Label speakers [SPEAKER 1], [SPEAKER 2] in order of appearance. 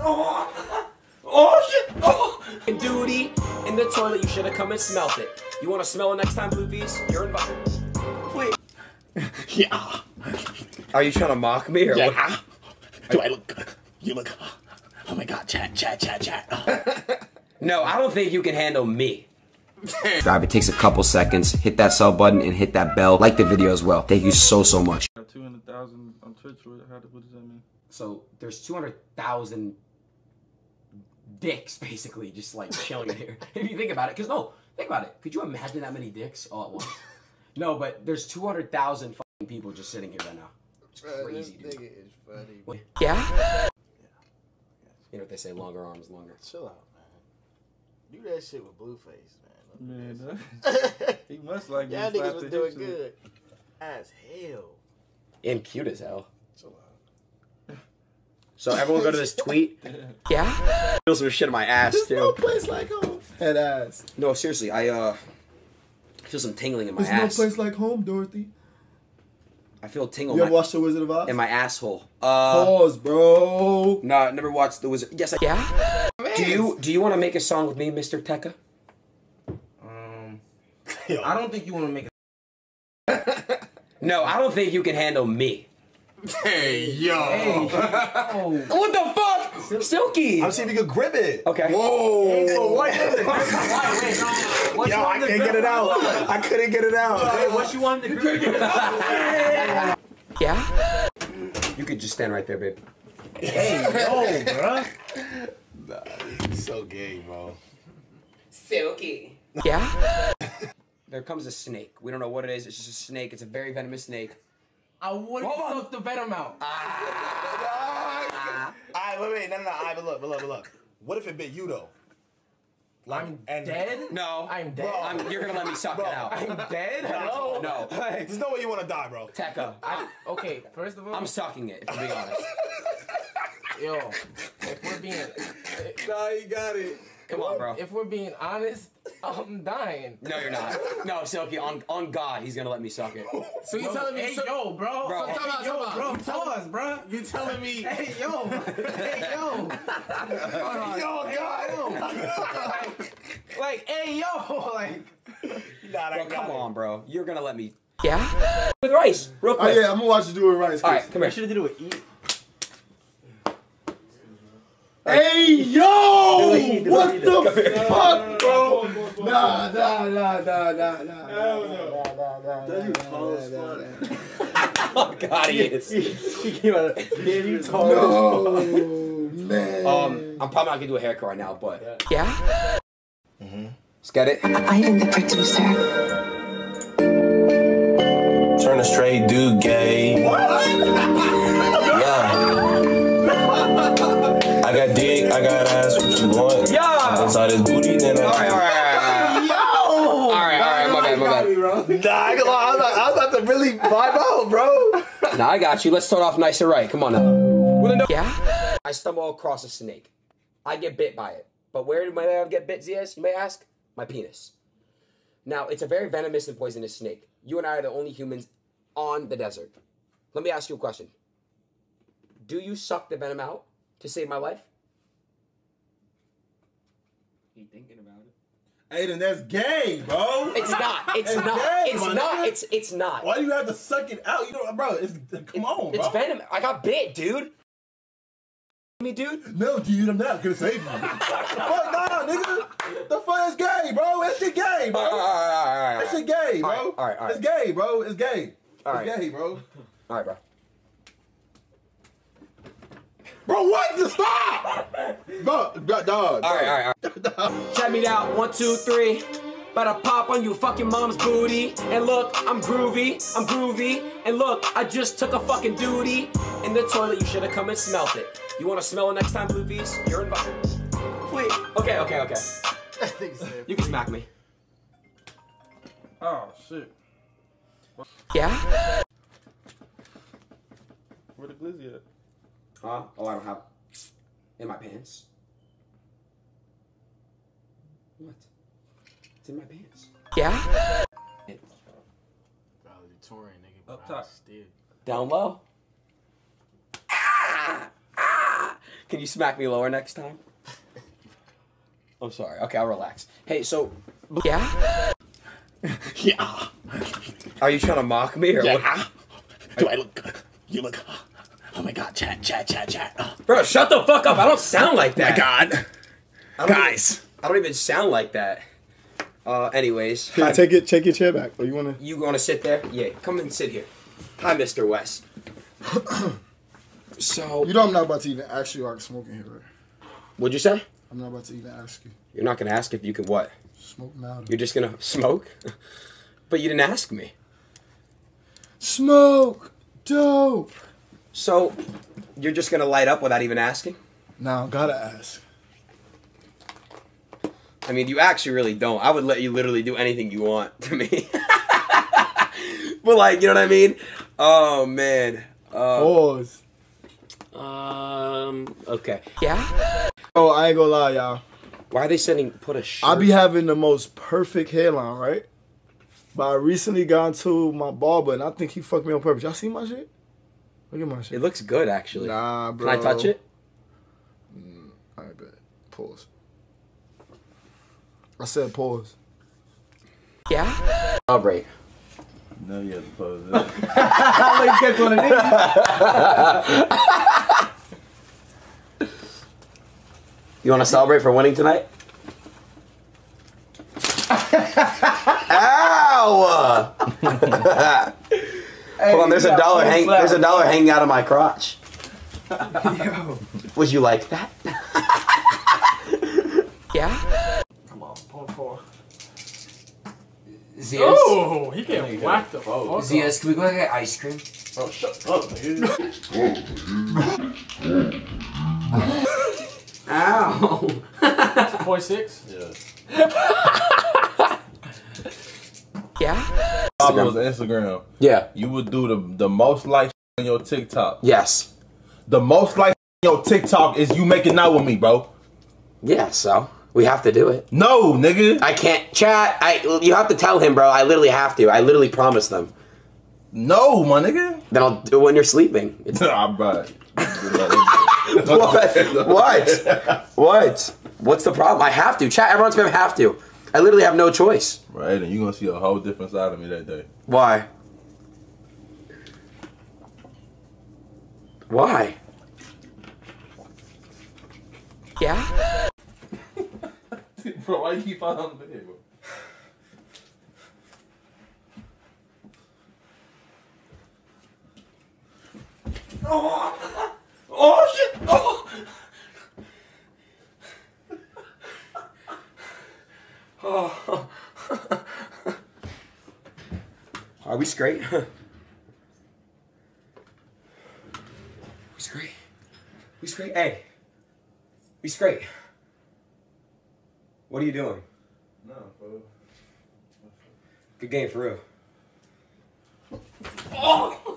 [SPEAKER 1] Oh, oh shit! Oh. Duty in the toilet. You should have come and smelt it. You want to smell it next time, Blue Bees? You're invited. Wait.
[SPEAKER 2] Yeah.
[SPEAKER 1] Are you trying to mock me or what?
[SPEAKER 2] Do I look good? You look. Oh my god, chat, chat, chat, chat.
[SPEAKER 1] No, I don't think you can handle me. Subscribe. It takes a couple seconds. Hit that sub button and hit that bell. Like the video as well. Thank you so so much.
[SPEAKER 3] Got 200,000 on Twitch. What, how, what does that mean?
[SPEAKER 1] So there's 200,000 dicks basically just like chilling here. If you think about it, because no, think about it. Could you imagine that many dicks all at once? no, but there's 200,000 fucking people just sitting here right now. It's crazy, dude.
[SPEAKER 4] is funny.
[SPEAKER 1] Yeah. You know what they say? Longer arms, longer.
[SPEAKER 4] Chill out, man. Do that shit with Blueface, man.
[SPEAKER 3] Man, uh, he must like
[SPEAKER 4] Y'all niggas was doing good. As hell.
[SPEAKER 1] And cute as hell.
[SPEAKER 4] Chill out.
[SPEAKER 1] So everyone go to this tweet. Yeah. Feel some shit in my ass too.
[SPEAKER 4] No place like home. Head ass.
[SPEAKER 1] No, seriously, I uh feel some tingling in my
[SPEAKER 4] There's
[SPEAKER 1] ass.
[SPEAKER 4] no place like home, Dorothy.
[SPEAKER 1] I feel tingle
[SPEAKER 4] You
[SPEAKER 1] in
[SPEAKER 4] ever
[SPEAKER 1] my,
[SPEAKER 4] watched The Wizard of Oz?
[SPEAKER 1] in my asshole. Uh,
[SPEAKER 4] Pause, bro.
[SPEAKER 1] no, I never watched the Wizard. Yes, I. Yeah. Do you do you want to make a song with me, Mr. Tekka?
[SPEAKER 5] Um, I don't think you want to make a...
[SPEAKER 1] No, I don't think you can handle me.
[SPEAKER 4] Hey, yo.
[SPEAKER 5] Oh,
[SPEAKER 1] What the fuck? Silky.
[SPEAKER 4] I'm seeing if you can grip it.
[SPEAKER 1] Okay.
[SPEAKER 4] Whoa.
[SPEAKER 5] what? what
[SPEAKER 4] Yo, I can't get it out. I couldn't get it out.
[SPEAKER 5] What you want to grip?
[SPEAKER 1] Yeah. You could just stand right there, babe.
[SPEAKER 5] Hey, yo, bro.
[SPEAKER 4] so gay, bro.
[SPEAKER 1] Silky. Yeah. there comes a snake. We don't know what it is. It's just a snake. It's a very venomous snake.
[SPEAKER 5] I would
[SPEAKER 1] Hold on.
[SPEAKER 5] suck the venom out. Ah. Ah.
[SPEAKER 4] Alright, wait, wait, no, no, no. Alright, but look, but look, but look. What if it bit you though?
[SPEAKER 5] I'm
[SPEAKER 4] and-
[SPEAKER 5] dead.
[SPEAKER 1] No.
[SPEAKER 5] I'm dead.
[SPEAKER 1] I'm, you're gonna let me suck it out.
[SPEAKER 5] I'm dead. Hello.
[SPEAKER 1] No.
[SPEAKER 4] There's no way you want to die, bro.
[SPEAKER 1] Tekka.
[SPEAKER 5] I, okay, first of all,
[SPEAKER 1] I'm sucking it, if I'm honest.
[SPEAKER 5] yo, if we're being,
[SPEAKER 4] Nah, you got it.
[SPEAKER 1] Come on, bro.
[SPEAKER 5] if we're being honest, I'm dying.
[SPEAKER 1] No, you're not. No, Silky, on, on God, he's gonna let me suck it.
[SPEAKER 5] So you telling me, hey, yo, bro,
[SPEAKER 1] Bro.
[SPEAKER 5] So,
[SPEAKER 1] Time
[SPEAKER 5] hey, yo, bro, pause, bro.
[SPEAKER 4] You telling me?
[SPEAKER 5] Hey, yo, hey, yo,
[SPEAKER 4] Yo, God.
[SPEAKER 5] like, hey, yo, like,
[SPEAKER 4] Nah,
[SPEAKER 1] Bro, come on, bro. You're gonna let me. Yeah? With rice, real
[SPEAKER 4] oh,
[SPEAKER 1] quick.
[SPEAKER 4] Oh yeah, I'm gonna watch you do it right.
[SPEAKER 1] Alright, come here.
[SPEAKER 5] should have did it with eat.
[SPEAKER 4] Hey yo! What the fuck, bro? Nah, nah, nah, nah, nah, nah. Hell no.
[SPEAKER 1] Oh, God, he is.
[SPEAKER 5] He came out. Damn, you tall.
[SPEAKER 4] No, man.
[SPEAKER 1] Um, I'm probably not gonna do a haircut right now, but. Yeah? Mhm. Let's get it.
[SPEAKER 6] I am the producer.
[SPEAKER 7] Turn a straight dude gay. Yeah. I got dick, I got ass, what you want?
[SPEAKER 1] Yeah.
[SPEAKER 7] Inside his booty, then I.
[SPEAKER 1] Alright, alright, alright. Alright, alright, my bad, my bad.
[SPEAKER 4] Nah, I ain't gonna lie, I was about- I was about to really vibe out, bro.
[SPEAKER 1] Now I got you. Let's start off nice and right. Come on now. With a no- yeah? I stumble across a snake. I get bit by it. But where did I get bit, Zias? You may ask? My penis. Now, it's a very venomous and poisonous snake. You and I are the only humans on the desert. Let me ask you a question. Do you suck the venom out to save my life?
[SPEAKER 3] He thinking about it.
[SPEAKER 4] Adin, that's gay, bro.
[SPEAKER 1] It's not. It's
[SPEAKER 4] It's
[SPEAKER 1] not.
[SPEAKER 4] gay,
[SPEAKER 1] It's not.
[SPEAKER 4] nigga.
[SPEAKER 1] It's it's not.
[SPEAKER 4] Why do you have to suck it out? You know, bro. It's come on, bro.
[SPEAKER 1] It's venom. I got bit, dude. Me, dude.
[SPEAKER 4] No, dude, I'm not gonna save you. fuck nah, nigga. The fuck is gay, bro. That shit gay, bro.
[SPEAKER 1] All right, all right, all right, all
[SPEAKER 4] That shit gay, bro.
[SPEAKER 1] All right, all right, all right.
[SPEAKER 4] It's gay, bro. It's gay.
[SPEAKER 1] All
[SPEAKER 4] it's gay, bro.
[SPEAKER 1] All right, bro.
[SPEAKER 4] Bro, what? Just stop! Bro, bro, dog.
[SPEAKER 1] All right, all right, all right. Check me out. One, two, three. But I pop on you fucking mom's booty. And look, I'm groovy, I'm groovy. And look, I just took a fucking duty. In the toilet, you should have come and smelt it. You wanna smell it next time, Blue Bees? You're invited. Wait. Okay, okay, okay. You can smack me.
[SPEAKER 3] Oh shit.
[SPEAKER 1] Yeah?
[SPEAKER 3] Where the glizzy at?
[SPEAKER 1] Huh? Oh, I don't have. In my pants. What? It's in my pants. Yeah?
[SPEAKER 4] Bro, the touring, nigga.
[SPEAKER 3] Up top.
[SPEAKER 4] Still.
[SPEAKER 1] Down low. Ah! Ah! Can you smack me lower next time? I'm sorry. Okay, I'll relax. Hey, so yeah,
[SPEAKER 2] Yeah.
[SPEAKER 1] are you trying to mock me or what?
[SPEAKER 2] Yeah. Do I look good? You look. Oh my god, chat, chat, chat, chat. Oh
[SPEAKER 1] Bro, shut the fuck up. I don't sound like
[SPEAKER 2] my
[SPEAKER 1] that.
[SPEAKER 2] god.
[SPEAKER 1] I don't
[SPEAKER 2] Guys.
[SPEAKER 1] even, I don't even sound like that. Uh, anyways,
[SPEAKER 4] Here,
[SPEAKER 1] hi-
[SPEAKER 4] take it. Take your chair back. Or you wanna?
[SPEAKER 1] you want to sit there? Yeah, come and sit here. Hi, Mr. West. so,
[SPEAKER 4] You know I'm not about to even ask you. I can smoke in here, right?
[SPEAKER 1] what'd you say?
[SPEAKER 4] I'm not about to even ask you.
[SPEAKER 1] You're not gonna ask if you can what?
[SPEAKER 4] Smoke now.
[SPEAKER 1] You're just gonna smoke? but you didn't ask me.
[SPEAKER 4] Smoke. Dope.
[SPEAKER 1] So, you're just gonna light up without even asking?
[SPEAKER 4] No, gotta ask.
[SPEAKER 1] I mean, you actually really don't. I would let you literally do anything you want to me. but like, you know what I mean? Oh man. Uh,
[SPEAKER 4] Pause.
[SPEAKER 1] um. Okay. Yeah.
[SPEAKER 4] Oh, I ain't gonna lie, y'all.
[SPEAKER 1] Why are they sending put a shirt?
[SPEAKER 4] I be having the most perfect hairline, right? But I recently got into my barber, and I think he fucked me on purpose. Y'all see my shit? Look at my shit.
[SPEAKER 1] It looks good actually.
[SPEAKER 4] Nah, bro.
[SPEAKER 1] Can I touch it?
[SPEAKER 4] Mm, I bet. Pause. I said pause.
[SPEAKER 1] Yeah. Celebrate.
[SPEAKER 3] No, you have to pose it.
[SPEAKER 5] I catch one of these.
[SPEAKER 1] You want to celebrate for winning tonight? Ow! Hold on, there's a dollar hang. There's a dollar hanging out of my crotch. Would you like that? yeah.
[SPEAKER 5] Come on, point four.
[SPEAKER 1] Zias,
[SPEAKER 5] Oh, he can whack the oh, fuck off.
[SPEAKER 1] Zias, can we go get ice cream?
[SPEAKER 2] Oh, shut up, nigga.
[SPEAKER 1] Ow!
[SPEAKER 5] Point six.
[SPEAKER 1] Yeah.
[SPEAKER 6] Follows Instagram.
[SPEAKER 1] Yeah.
[SPEAKER 6] You would do the the most likes on your TikTok.
[SPEAKER 1] Yes.
[SPEAKER 6] The most likes on your TikTok is you making out with me, bro.
[SPEAKER 1] Yeah. So we have to do it.
[SPEAKER 6] No, nigga.
[SPEAKER 1] I can't chat. I. You have to tell him, bro. I literally have to. I literally promised them.
[SPEAKER 6] No, my nigga.
[SPEAKER 1] Then I'll do it when you're sleeping. It's
[SPEAKER 6] I bet.
[SPEAKER 1] what? What? What? What's the problem? I have to. Chat. Everyone's gonna have to. I literally have no choice.
[SPEAKER 6] Right, and you're gonna see a whole different side of me that day.
[SPEAKER 1] Why? Why? Yeah.
[SPEAKER 6] bro, why you keep on the video,
[SPEAKER 1] Are we straight? we straight? We straight? Hey. We straight? What are you doing?
[SPEAKER 6] No, bro.
[SPEAKER 1] Good game for real. Oh!